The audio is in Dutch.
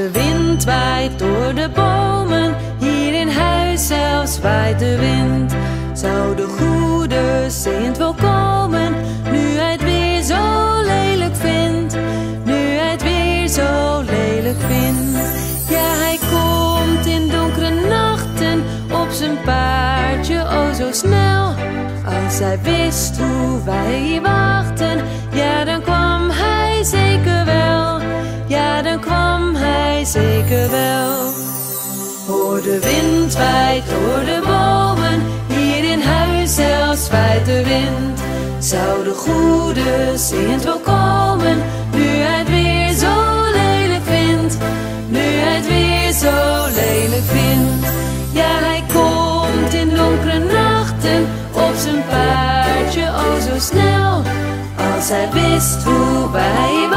wind waait door de bomen, hier in huis zelfs waait de wind. Zou de goede Sint wel komen, nu hij het weer zo lelijk vindt, nu hij het weer zo lelijk vindt. Ja, hij komt in donkere nachten op zijn paardje, oh zo snel. Als hij wist hoe wij hier wachten, zeker wel. Hoor de wind waait door de bomen, hier in huis zelfs waait de wind. Zou de goede Sint wel komen, nu hij het weer zo lelijk vindt, nu hij het weer zo lelijk vindt. Ja, hij komt in donkere nachten op zijn paardje, oh zo snel. Als hij wist hoe wij